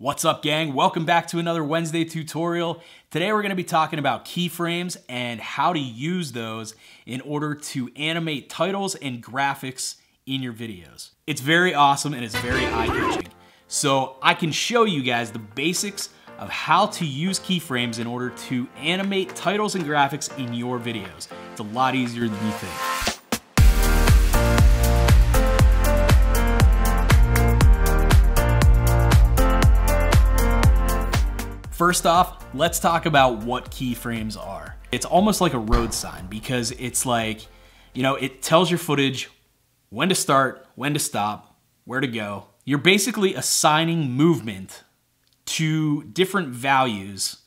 What's up gang? Welcome back to another Wednesday tutorial. Today we're gonna to be talking about keyframes and how to use those in order to animate titles and graphics in your videos. It's very awesome and it's very eye-catching. So I can show you guys the basics of how to use keyframes in order to animate titles and graphics in your videos. It's a lot easier than you think. First off, let's talk about what keyframes are. It's almost like a road sign because it's like, you know, it tells your footage when to start, when to stop, where to go. You're basically assigning movement to different values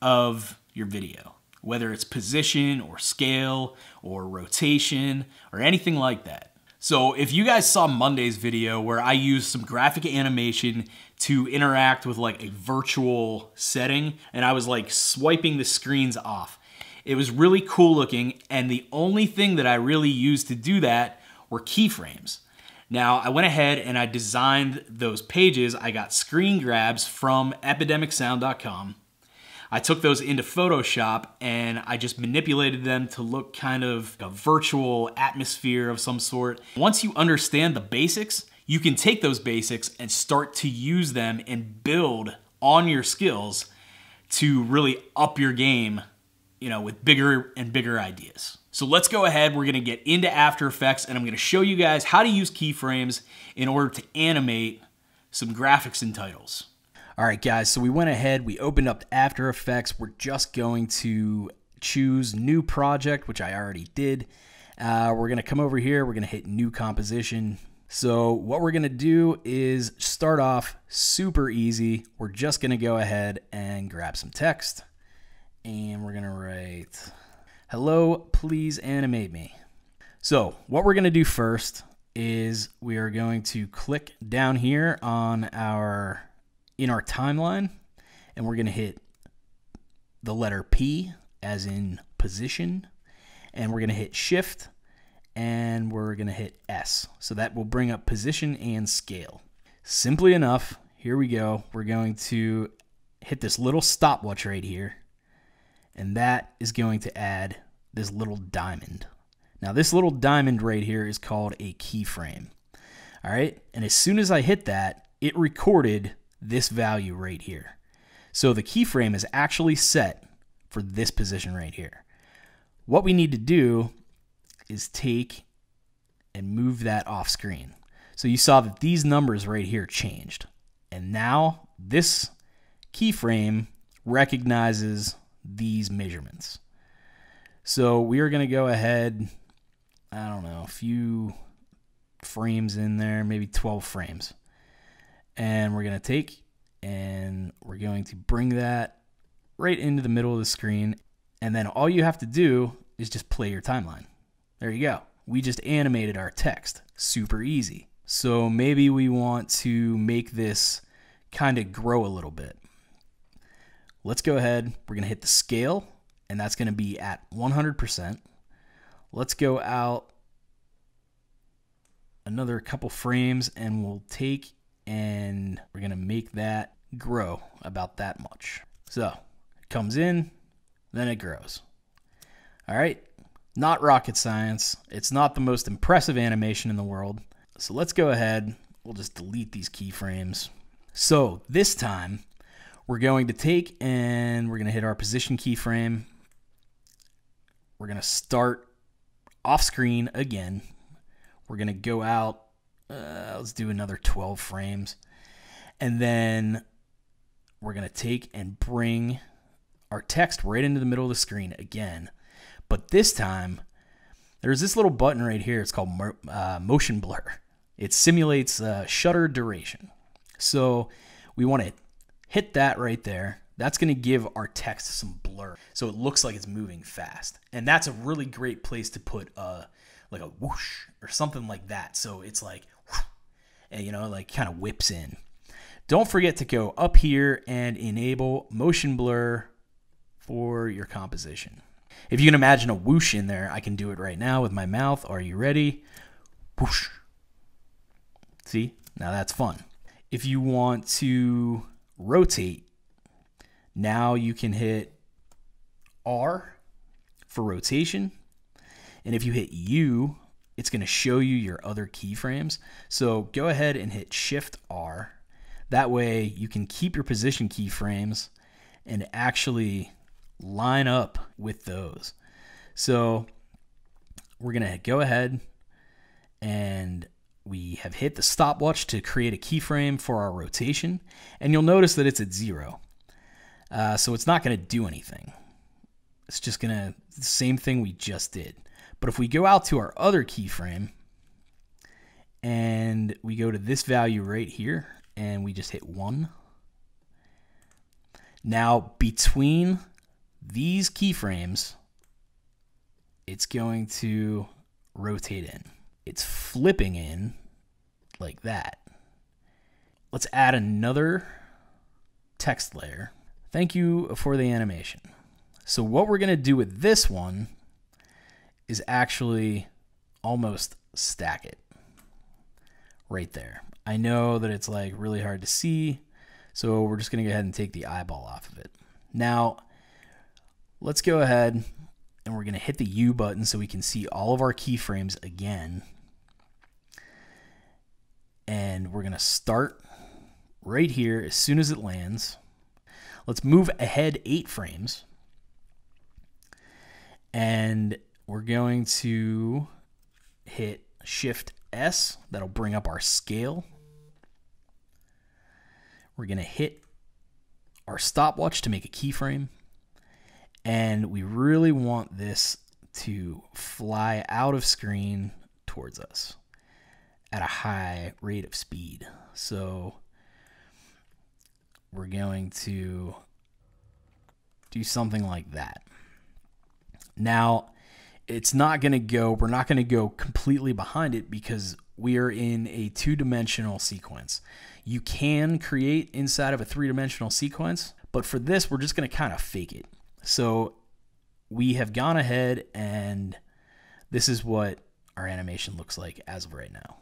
of your video, whether it's position or scale or rotation or anything like that. So if you guys saw Monday's video where I used some graphic animation to interact with like a virtual setting and I was like swiping the screens off. It was really cool looking and the only thing that I really used to do that were keyframes. Now I went ahead and I designed those pages. I got screen grabs from epidemicsound.com I took those into Photoshop and I just manipulated them to look kind of a virtual atmosphere of some sort. Once you understand the basics, you can take those basics and start to use them and build on your skills to really up your game, you know, with bigger and bigger ideas. So let's go ahead, we're gonna get into After Effects and I'm gonna show you guys how to use keyframes in order to animate some graphics and titles. All right, guys, so we went ahead, we opened up After Effects. We're just going to choose New Project, which I already did. Uh, we're going to come over here, we're going to hit New Composition. So what we're going to do is start off super easy. We're just going to go ahead and grab some text. And we're going to write, hello, please animate me. So what we're going to do first is we are going to click down here on our in our timeline, and we're going to hit the letter P as in position, and we're going to hit shift, and we're going to hit S. So that will bring up position and scale. Simply enough, here we go. We're going to hit this little stopwatch right here, and that is going to add this little diamond. Now, this little diamond right here is called a keyframe. All right, and as soon as I hit that, it recorded this value right here. So the keyframe is actually set for this position right here. What we need to do is take and move that off screen. So you saw that these numbers right here changed. And now this keyframe recognizes these measurements. So we are going to go ahead, I don't know, a few frames in there, maybe 12 frames and we're going to take and we're going to bring that right into the middle of the screen. And then all you have to do is just play your timeline. There you go. We just animated our text. Super easy. So maybe we want to make this kind of grow a little bit. Let's go ahead. We're going to hit the scale, and that's going to be at 100%. Let's go out another couple frames, and we'll take and we're going to make that grow about that much. So it comes in, then it grows. All right, not rocket science. It's not the most impressive animation in the world. So let's go ahead. We'll just delete these keyframes. So this time, we're going to take and we're going to hit our position keyframe. We're going to start off screen again. We're going to go out uh, let's do another 12 frames. And then we're going to take and bring our text right into the middle of the screen again. But this time, there's this little button right here. It's called uh, motion blur. It simulates uh, shutter duration. So we want to hit that right there. That's going to give our text some blur. So it looks like it's moving fast. And that's a really great place to put a, uh, like a whoosh or something like that. So it's like Uh, you know, like kind of whips in. Don't forget to go up here and enable motion blur for your composition. If you can imagine a whoosh in there, I can do it right now with my mouth. Are you ready? Whoosh. See? Now that's fun. If you want to rotate, now you can hit R for rotation. And if you hit U, it's going to show you your other keyframes. So go ahead and hit Shift R. That way you can keep your position keyframes and actually line up with those. So we're going to go ahead and we have hit the stopwatch to create a keyframe for our rotation. And you'll notice that it's at zero. Uh, so it's not going to do anything. It's just going to, the same thing we just did. But if we go out to our other keyframe and we go to this value right here and we just hit one. Now between these keyframes, it's going to rotate in. It's flipping in like that. Let's add another text layer. Thank you for the animation. So what we're going to do with this one is actually almost stack it right there. I know that it's like really hard to see, so we're just going to go ahead and take the eyeball off of it. Now, let's go ahead and we're going to hit the U button so we can see all of our keyframes again. And we're going to start right here as soon as it lands. Let's move ahead eight frames. And we're going to hit Shift S. That'll bring up our scale. We're going to hit our stopwatch to make a keyframe. And we really want this to fly out of screen towards us at a high rate of speed. So we're going to do something like that. Now, it's not going to go, we're not going to go completely behind it because we are in a two dimensional sequence. You can create inside of a three dimensional sequence, but for this, we're just going to kind of fake it. So we have gone ahead and this is what our animation looks like as of right now.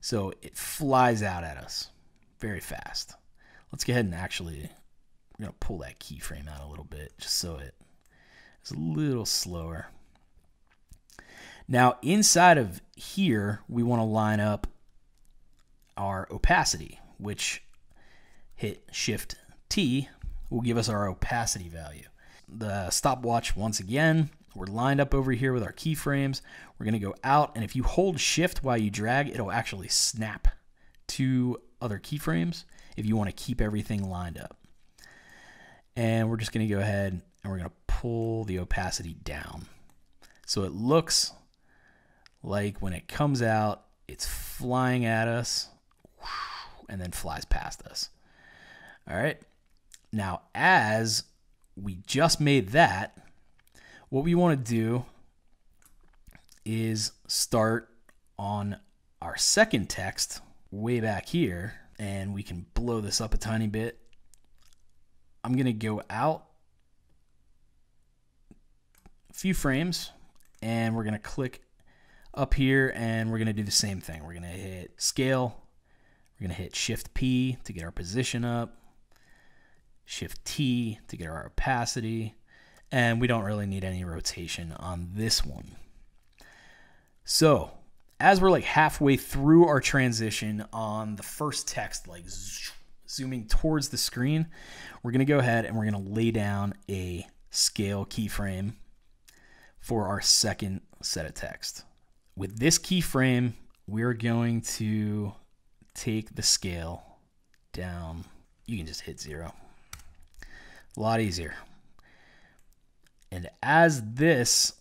So it flies out at us very fast. Let's go ahead and actually, we're going to pull that keyframe out a little bit just so it is a little slower. Now inside of here, we want to line up our opacity, which hit Shift T will give us our opacity value. The stopwatch, once again, we're lined up over here with our keyframes. We're going to go out, and if you hold Shift while you drag, it'll actually snap to other keyframes if you want to keep everything lined up. And we're just going to go ahead and we're going to pull the opacity down. So it looks like when it comes out, it's flying at us and then flies past us. All right. Now, as we just made that, what we want to do is start on our second text way back here, and we can blow this up a tiny bit. I'm going to go out few frames, and we're going to click up here, and we're going to do the same thing. We're going to hit scale. We're going to hit Shift P to get our position up. Shift T to get our opacity. And we don't really need any rotation on this one. So as we're like halfway through our transition on the first text, like zooming towards the screen, we're going to go ahead and we're going to lay down a scale keyframe for our second set of text. With this keyframe, we're going to take the scale down. You can just hit zero. A lot easier. And as this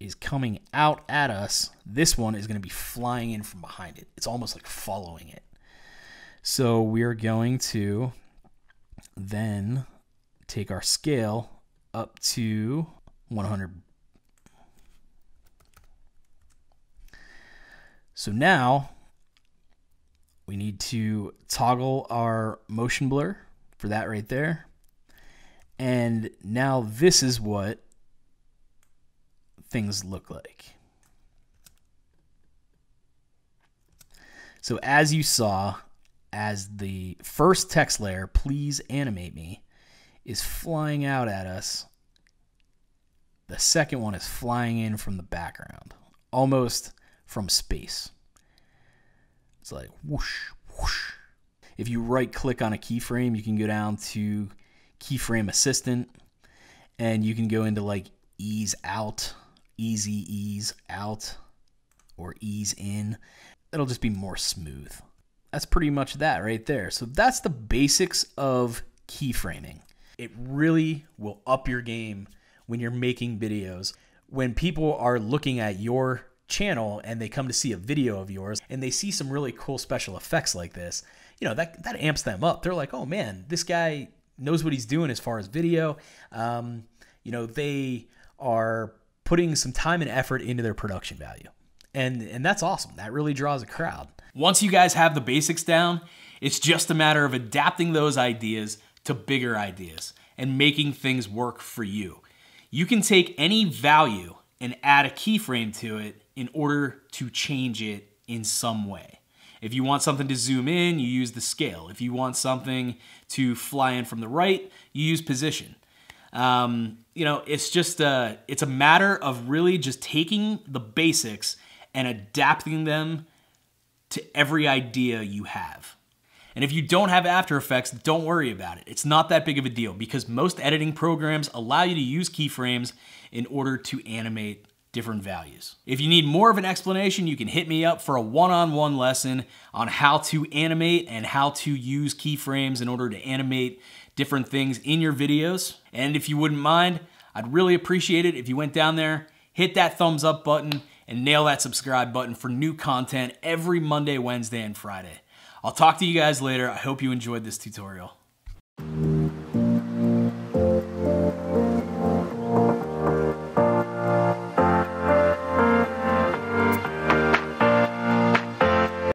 is coming out at us, this one is going to be flying in from behind it. It's almost like following it. So we're going to then take our scale up to 100. So now we need to toggle our motion blur for that right there. And now this is what things look like. So as you saw, as the first text layer, please animate me, is flying out at us. The second one is flying in from the background, almost from space. It's like whoosh, whoosh. If you right click on a keyframe, you can go down to keyframe assistant and you can go into like ease out, easy ease out, or ease in. It'll just be more smooth. That's pretty much that right there. So that's the basics of keyframing. It really will up your game when you're making videos. When people are looking at your channel and they come to see a video of yours and they see some really cool special effects like this, you know, that, that amps them up. They're like, oh man, this guy knows what he's doing as far as video. Um, you know, they are putting some time and effort into their production value. And, and that's awesome. That really draws a crowd. Once you guys have the basics down, it's just a matter of adapting those ideas to bigger ideas and making things work for you. You can take any value and add a keyframe to it in order to change it in some way. If you want something to zoom in, you use the scale. If you want something to fly in from the right, you use position. Um, you know, it's just a, it's a matter of really just taking the basics and adapting them to every idea you have. And if you don't have After Effects, don't worry about it. It's not that big of a deal because most editing programs allow you to use keyframes in order to animate different values. If you need more of an explanation, you can hit me up for a one-on-one -on -one lesson on how to animate and how to use keyframes in order to animate different things in your videos. And if you wouldn't mind, I'd really appreciate it if you went down there, hit that thumbs up button, and nail that subscribe button for new content every Monday, Wednesday, and Friday. I'll talk to you guys later. I hope you enjoyed this tutorial.